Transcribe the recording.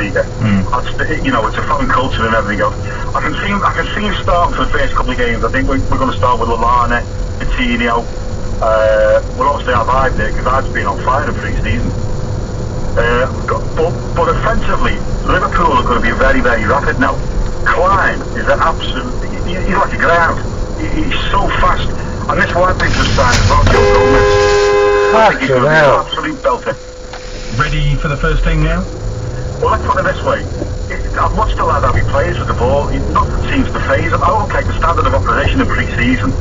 Bundesliga. Mm. That's, you know, it's a foreign culture and everything else. I can see him, I can see him starting for the first couple of games. I think we're, we're going to start with Lallana, Coutinho. Uh, we'll obviously have Hyde there because Hyde's been on fire in pre-season. Uh, but, but offensively, Liverpool are going to be very, very rapid now. Clyne is an absolute, he, he's like a ground. He, he's so fast. And this white picture sign as well, Joe Gomez. I think he's going to be an hell. absolute belter. Ready for the first thing now? Well, let's put it this way. I've watched a lad how he plays with the ball. Nothing seems to phase him. I don't take the standard of opposition in pre-season.